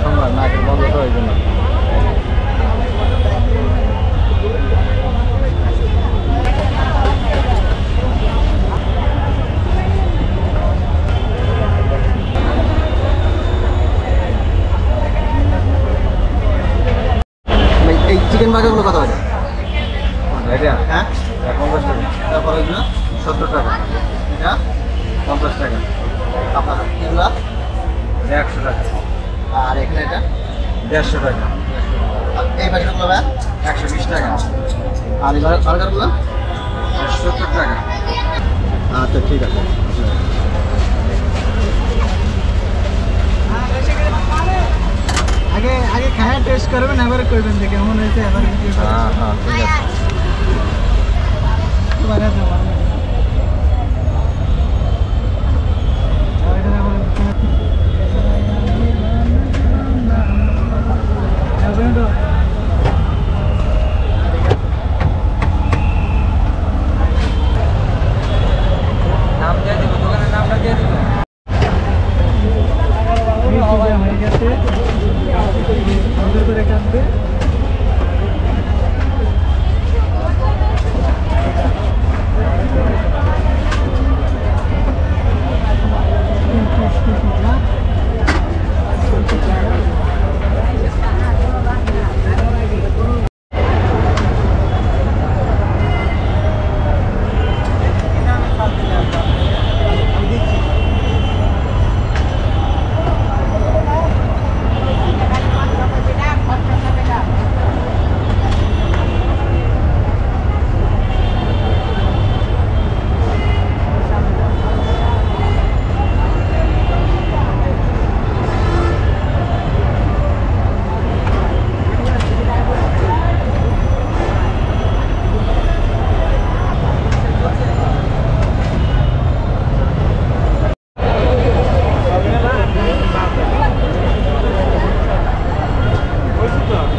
সোমবার নাকের বন্ধ তো ওই জন্য এই- চিকেন বার্গারগুলো কত আছে এটা হ্যাঁ? পঞ্চাশ টাকা। তারপর ওইগুলো সত্তর টাকা। এটা পঞ্চাশ টাকা। আপনার এগুলো একশো টাকা। আর এখানে এটা? দেড়শো টাকা। এই ভাই? একশো বিশ টাকা। আর এই বার্গার- বার্গারগুলো সত্তর টাকা। আচ্ছা ঠিক আছে। আগে আগে খায়া টেস্ট করবেন এবারে করবেন যে কেমন হয়েছে এবার হ্যাঁ হ্যাঁ ঠিক আছে।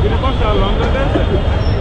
Ele passa a Londres né?